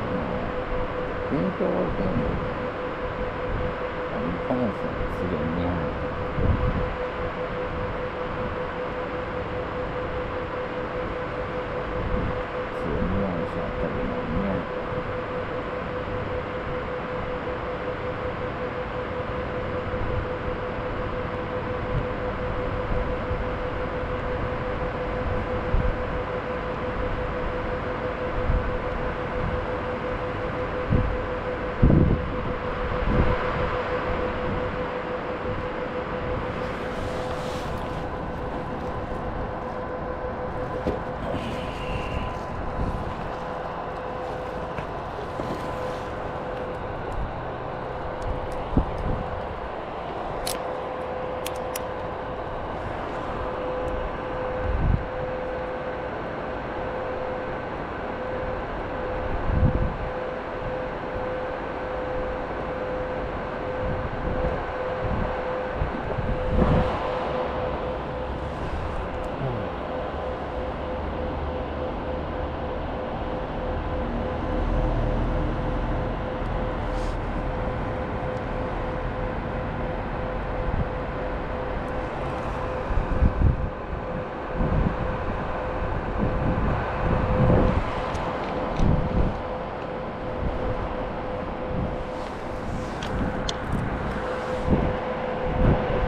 勉強は結構出てるからね。雰囲気は悪くないん。だけど。あ、イカナスすげえ似合う。すごい似合うし、あったりも似合う。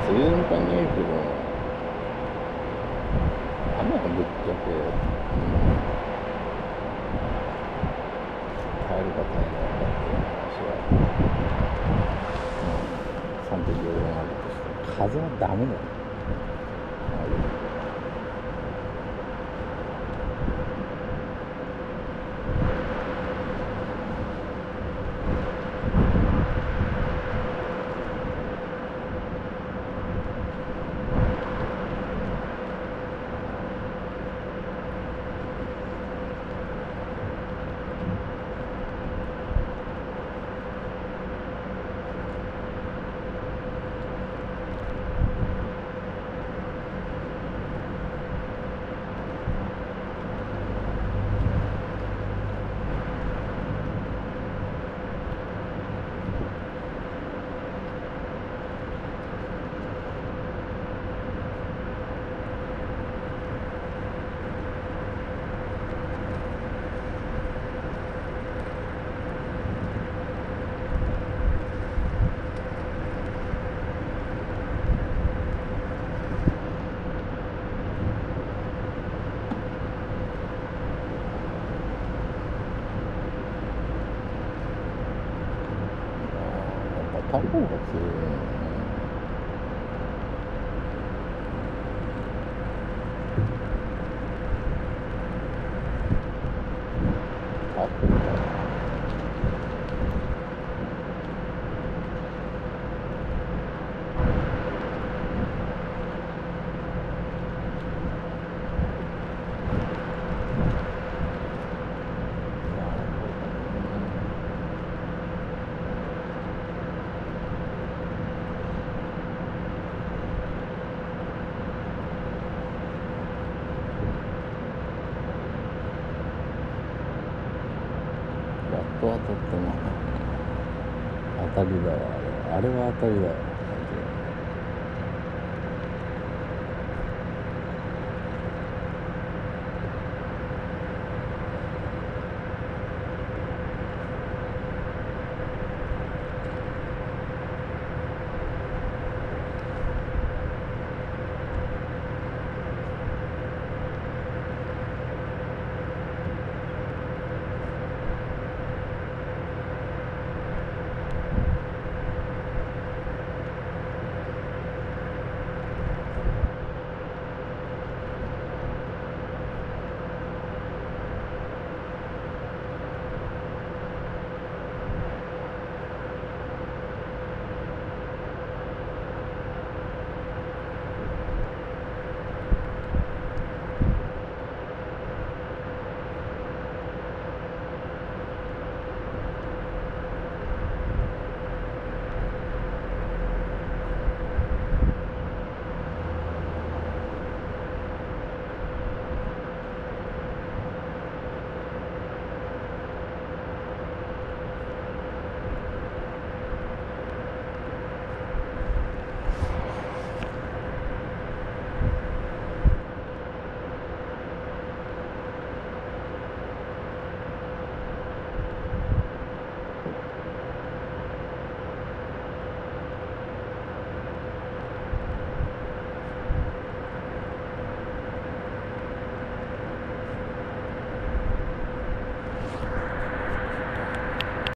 梅雨の感じいいけど、雨がぶっちゃけ、うん、耐えるか耐えないかっていう話は、うん、賛否両論あるとして、風はダメだよ。ねれやっぱタコが強いよねコか。なるほどね。やっと当たっても。当たりだわ、あれ。あれは当たりだわ。